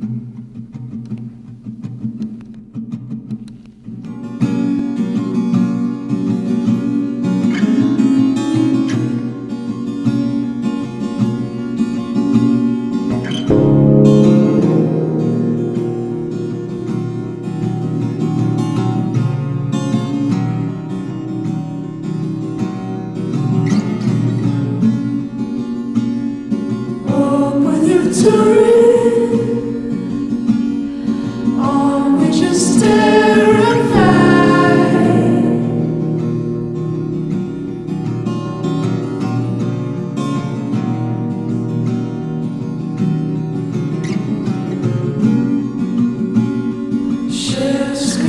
you just